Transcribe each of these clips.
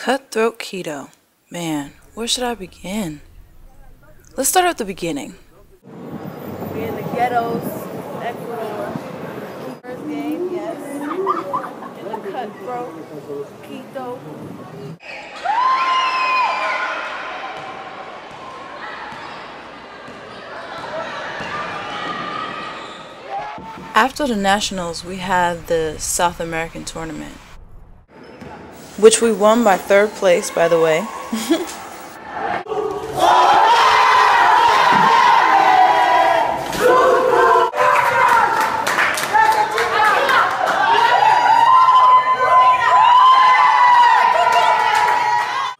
Cutthroat Quito. Man, where should I begin? Let's start at the beginning. We're in the ghettos, Ecuador. First game, yes. In the cutthroat, Quito. After the Nationals, we had the South American tournament, which we won by third place, by the way.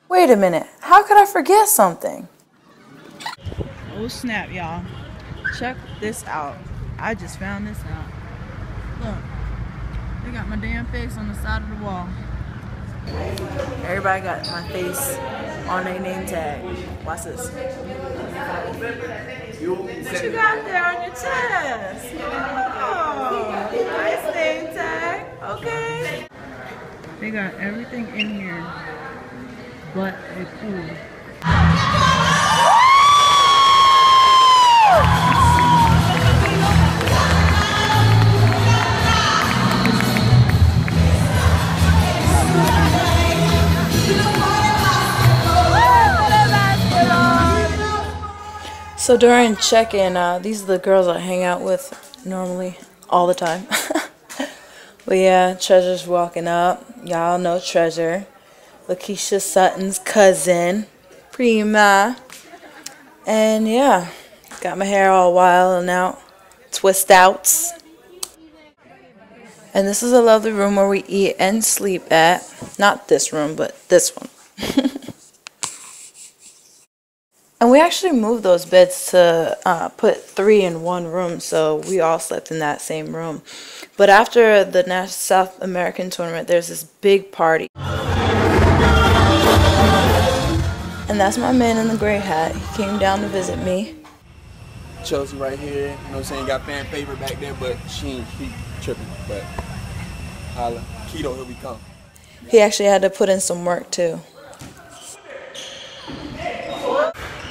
Wait a minute, how could I forget something? Oh snap, y'all. Check this out. I just found this out. Look, they got my damn face on the side of the wall. Everybody got my face on their name tag. Watch this. What you got there on your chest? Oh, nice name tag. Okay. They got everything in here but a pool. So during check-in, uh, these are the girls I hang out with normally, all the time. but yeah, Treasure's walking up. Y'all know Treasure. Lakeisha Sutton's cousin, Prima. And yeah, got my hair all wild and out, twist outs. And this is a lovely room where we eat and sleep at. Not this room, but this one. And we actually moved those beds to uh, put three in one room, so we all slept in that same room. But after the South American tournament, there's this big party. And that's my man in the gray hat. He came down to visit me. Chelsea right here, you know what I'm saying, got fan favorite back there, but she ain't she tripping. But holla, Quito, here we come. He actually had to put in some work too.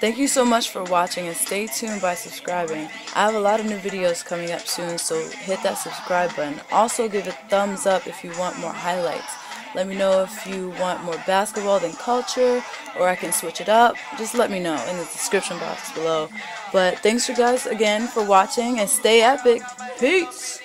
Thank you so much for watching and stay tuned by subscribing. I have a lot of new videos coming up soon, so hit that subscribe button. Also give a thumbs up if you want more highlights. Let me know if you want more basketball than culture, or I can switch it up. Just let me know in the description box below. But thanks you guys again for watching and stay epic. Peace!